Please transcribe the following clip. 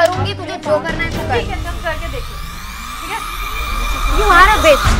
करूँगी तुझे जो करना है तू कर। ठीक है तुम करके देखो। ठीक है? You are a beach